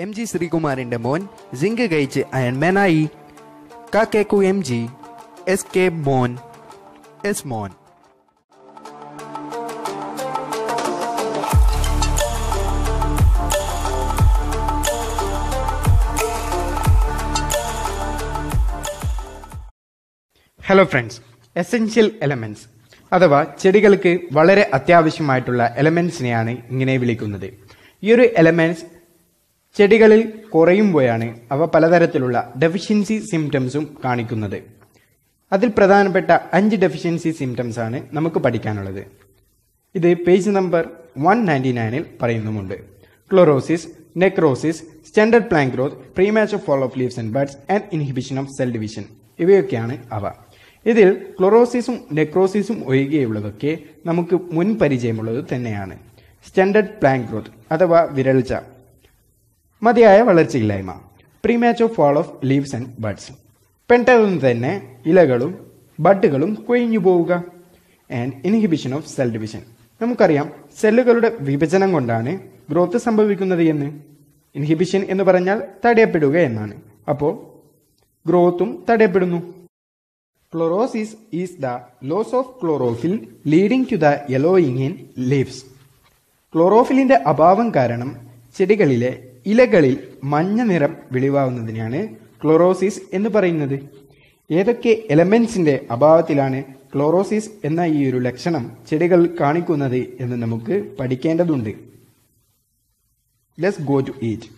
M G ശ്രീകുമാറിന്റെ മോൻ zinc കഴിച്ച് അയൺമാനായി കാക്കേക്കു എം ജി എസ് കെ മോൻ എസ് മോൻ. ഹലോ ഫ്രണ്ട്സ് എസെൻഷ്യൽ എലമെന്റ്സ് അഥവാ ചെടികൾക്ക് വളരെ അത്യാവശ്യമായിട്ടുള്ള എലമെന്റ്സിനെയാണ് ഇങ്ങനെ വിളിക്കുന്നത്. ഈ ഒരു എലമെന്റ്സ് ചെടികളിൽ കുറയുമ്പോഴാണ് അവ പലതരത്തിലുള്ള ഡെഫിഷ്യൻസി സിംറ്റംസും കാണിക്കുന്നത്. അതിൽ പ്രധാനപ്പെട്ട അഞ്ച് ഡെഫിഷ്യൻസി സിംറ്റംസ് ആണ് നമുക്ക് പഠിക്കാനുള്ളത്. ഇത് പേജ് നമ്പർ വൺ നയന്റി നയനിൽ പറയുന്നുമുണ്ട്. Chlorosis necrosis standard plan growth premature fall of leaves and buds and inhibition of cell division ഇവയൊക്കെയാണ് അവ. ഇതിൽ ക്ലോറോസിസും നെക്രോസിസും ഒഴികെയുള്ളതൊക്കെ നമുക്ക് മുൻ പരിചയമുള്ളത് തന്നെയാണ്. സ്റ്റാൻഡേർഡ് പ്ലാൻ ഗ്രോത്ത് അഥവാ വിരൾച്ച മതിയായ വളർച്ചയില്ലായ്മ. Premature fall of leaves and buds പെട്ടെന്ന് തന്നെ ഇലകളും ബഡുകളും കൊഴിഞ്ഞു പോവുക. And inhibition of cell division നമുക്കറിയാം സെല്ലുകളുടെ വിഭജനം കൊണ്ടാണ് ഗ്രോത്ത് സംഭവിക്കുന്നത് എന്ന്. ഇൻഹിബിഷൻ എന്ന് പറഞ്ഞാൽ തടയപ്പെടുക എന്നാണ്. അപ്പോൾ ഗ്രോത്തും തടയപ്പെടുന്നു. Chlorosis is the loss of chlorophyll leading to the yellowing in leaves ക്ലോറോഫിലിന്റെ അഭാവം കാരണം ചെടികളിലെ ഇലകളിൽ മഞ്ഞ നിറം വെളിവാകുന്നതിനാണ് ക്ലോറോസിസ് എന്ന് പറയുന്നത് ഏതൊക്കെ എലമെന്റ്സിന്റെ അഭാവത്തിലാണ് ക്ലോറോസിസ് എന്ന ഈ ഒരു ലക്ഷണം ചെടികൾ കാണിക്കുന്നത് എന്ന് നമുക്ക് പഠിക്കേണ്ടതുണ്ട് let's go to eat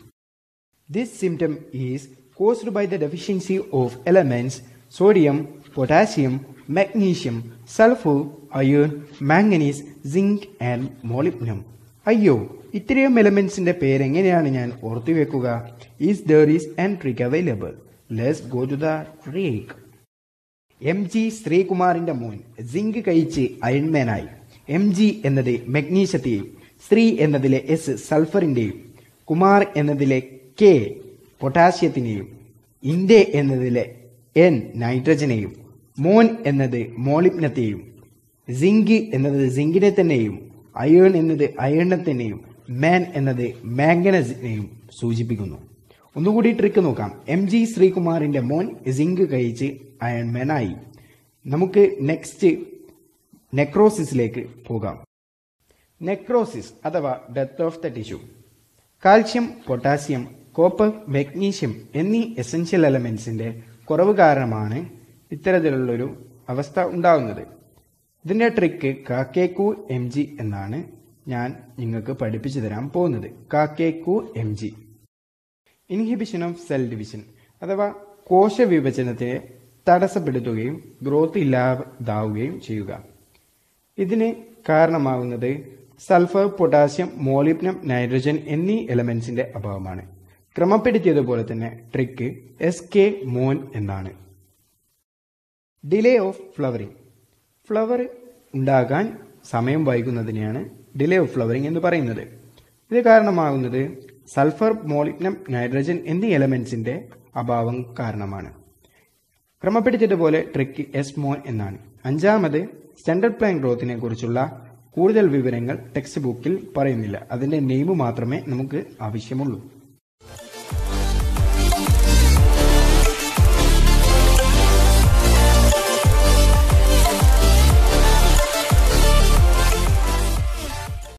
This symptom is caused by the deficiency of elements sodium, potassium, magnesium, sulfur, iron, manganese, zinc and molybdenum. അയ്യോ ഇത്രയും എലമെന്റ്സിന്റെ പേരെങ്ങനെയാണ് ഞാൻ ഓർത്തു വെക്കുക? Is there is and trick available let's go to the rake M G ശ്രീകുമാറിന്റെ മോൻ zinc കഴിച്ച് അയൺമാനായി M G എന്നത് മഗ്നീഷ്യത്തെയും ശ്രീ എന്നതിലെ എസ് സൾഫറിന്റെയും കുമാർ എന്നതിലെ കെ പൊട്ടാസ്യത്തിനെയും ഇന്ത്യ എന്നതിലെ എൻ നൈട്രജനെയും മോൻ എന്നത് മോളിപ്നത്തെയും സിങ്ക് എന്നത് സിങ്കിനെ തന്നെയും അയേൺ എന്നത് അയേണത്തിനെയും മാൻ എന്നത് മാംഗനസിനെയും സൂചിപ്പിക്കുന്നു. ഒന്നുകൂടി ട്രിക്ക് നോക്കാം. എം ജി ശ്രീകുമാറിന്റെ മോൻ സിങ്ക് കഴിച്ച് അയൺമാനായി നമുക്ക് നെക്സ്റ്റ് നെക്രോസിസിലേക്ക് പോകാം. നെക്രോസിസ് അഥവാ death of the tissue calcium potassium copper magnesium എന്നീ എസൻഷ്യൽ എലമെന്റ്സിന്റെ കുറവ് കാരണമാണ് ഇത്തരത്തിലുള്ളൊരു അവസ്ഥ ഉണ്ടാകുന്നത് ഇതിന്റെ ട്രിക്ക് കാക്കേക്കു എം ജി എന്നാണ് ഞാൻ നിങ്ങൾക്ക് പഠിപ്പിച്ചു തരാൻ പോകുന്നത്. കാക്കേക്കു M G inhibition of cell division അഥവാ കോശ വിഭജനത്തെ തടസ്സപ്പെടുത്തുകയും ഗ്രോത്ത് ഇല്ലാതാവുകയും ചെയ്യുക. ഇതിന് കാരണമാകുന്നത് സൾഫർ പൊട്ടാസ്യം മോളിബ്നം നൈട്രജൻ എന്നീ എലമെന്റ്സിന്റെ അഭാവമാണ്. ക്രമപ്പെടുത്തിയതുപോലെ തന്നെ ട്രിക്ക് എസ് കെ മോൻ എന്നാണ്. ഡിലേ ഓഫ് ഫ്ലവറിംഗ് ഫ്ലവർ ഉണ്ടാകാൻ സമയം വൈകുന്നതിനെയാണ് ഡിലേ ഓഫ് ഫ്ലവറിംഗ് എന്ന് പറയുന്നത്. ഇത് കാരണമാകുന്നത് സൾഫർ മോളിബ്നം നൈട്രജൻ എന്നീ എലമെന്റ്സിന്റെ അഭാവം കാരണമാണ്. ക്രമപ്പെടുത്തിയതുപോലെ ട്രിക്ക് എസ് മോൻ എന്നാണ്. അഞ്ചാമത് സ്റ്റാൻഡേർഡ് പ്ലാൻ ഗ്രോത്തിനെ കുറിച്ചുള്ള കൂടുതൽ വിവരങ്ങൾ ടെക്സ്റ്റ് ബുക്കിൽ പറയുന്നില്ല. അതിന്റെ നെയിം മാത്രമേ നമുക്ക് ആവശ്യമുള്ളൂ.